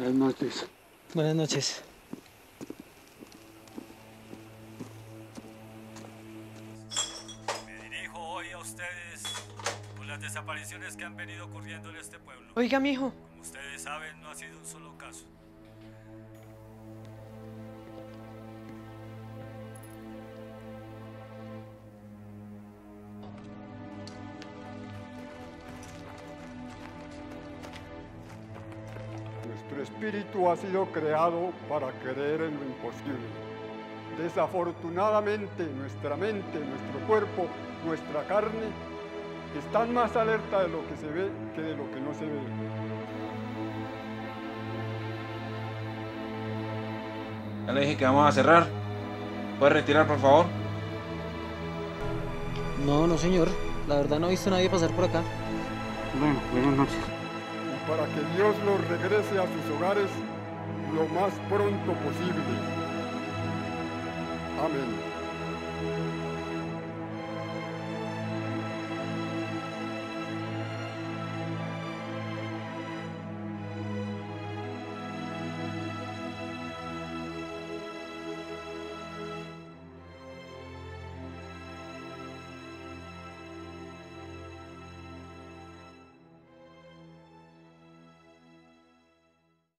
Buenas noches. Buenas noches. Me dirijo hoy a ustedes por las desapariciones que han venido ocurriendo en este pueblo. Oiga, mijo. Como ustedes saben, no ha sido un solo caso. Nuestro espíritu ha sido creado para creer en lo imposible. Desafortunadamente, nuestra mente, nuestro cuerpo, nuestra carne están más alerta de lo que se ve que de lo que no se ve. Ya le dije que vamos a cerrar. ¿Puede retirar, por favor? No, no, señor. La verdad no he visto a nadie pasar por acá. Bueno, buenas noches. Para que Dios los regrese a sus hogares lo más pronto posible. Amén.